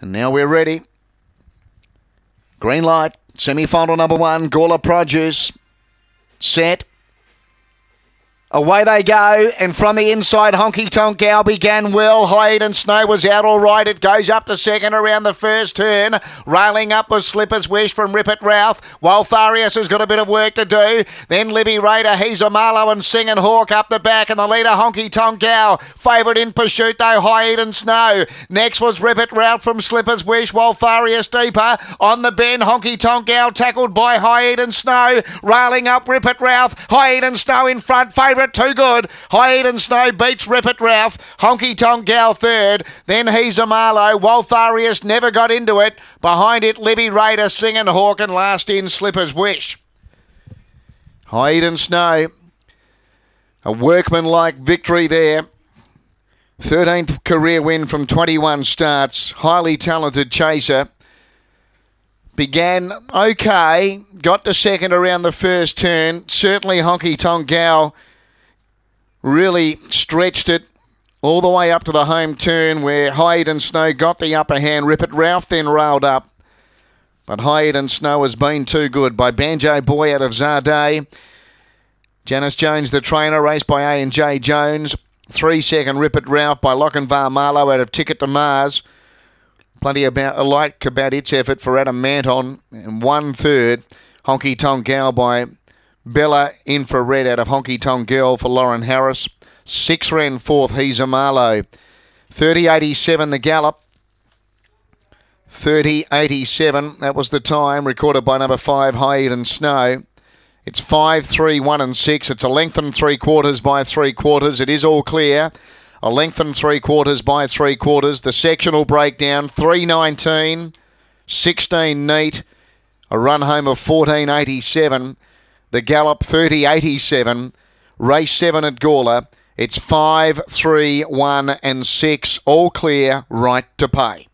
And now we're ready. Green light, semi final number one, Gawler Produce. Set. Away they go, and from the inside, Honky Tonk Gal began well. Hyde and Snow was out all right. It goes up to second around the first turn. Railing up was Slipper's Wish from Ripper Ralph, while Farius has got a bit of work to do. Then Libby Raider, he's a Marlow and Hawk up the back, and the leader, Honky Tonk Gal. Favourite in pursuit, though, Hyde and Snow. Next was Ripper Ralph from Slipper's Wish, while Farius deeper. On the bend, Honky Tonk Gal tackled by Hyde and Snow. Railing up Ripper Ralph, Hyde and Snow in front. Favourite too good. And Snow beats Ripper Ralph. Honky Tonk Gal third. Then he's a Marlow. Waltharius never got into it. Behind it, Libby Raider, Singing Hawk, and last in Slipper's Wish. And Snow. A workman-like victory there. 13th career win from 21 starts. Highly talented chaser began okay, got to second around the first turn. Certainly Honky Tonk Gal really stretched it all the way up to the home turn where Hyde and Snow got the upper hand. Ripper Ralph then railed up. But Hyde and Snow has been too good by Banjo Boy out of Zarday. Janice Jones, the trainer, raced by A and J Jones. Three second Ripper Ralph by Lochinvar Marlow out of Ticket to Mars. Plenty about alike about its effort for Adam Manton. And one third, Honky Tonk Gal by Bella Infrared out of Honky Tonk Girl for Lauren Harris. Six ran fourth, he's a Marlow. 30.87 the gallop. 30.87, that was the time recorded by number five, Hyde and Snow. It's 5, 3, 1 and 6. It's a length and three quarters by three quarters. It is all clear. A length and three quarters by three quarters. The sectional breakdown 319, 16 neat, a run home of 1487. The gallop 3087, race 7 at Gawler. It's 5, 3, 1 and 6, all clear, right to pay.